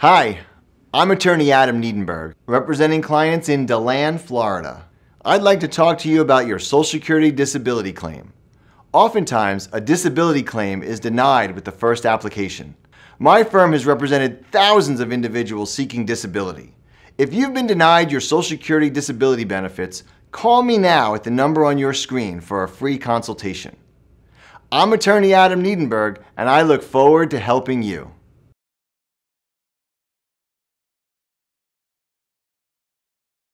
Hi, I'm attorney Adam Neidenberg, representing clients in DeLand, Florida. I'd like to talk to you about your Social Security disability claim. Oftentimes, a disability claim is denied with the first application. My firm has represented thousands of individuals seeking disability. If you've been denied your Social Security disability benefits, call me now at the number on your screen for a free consultation. I'm attorney Adam Neidenberg, and I look forward to helping you.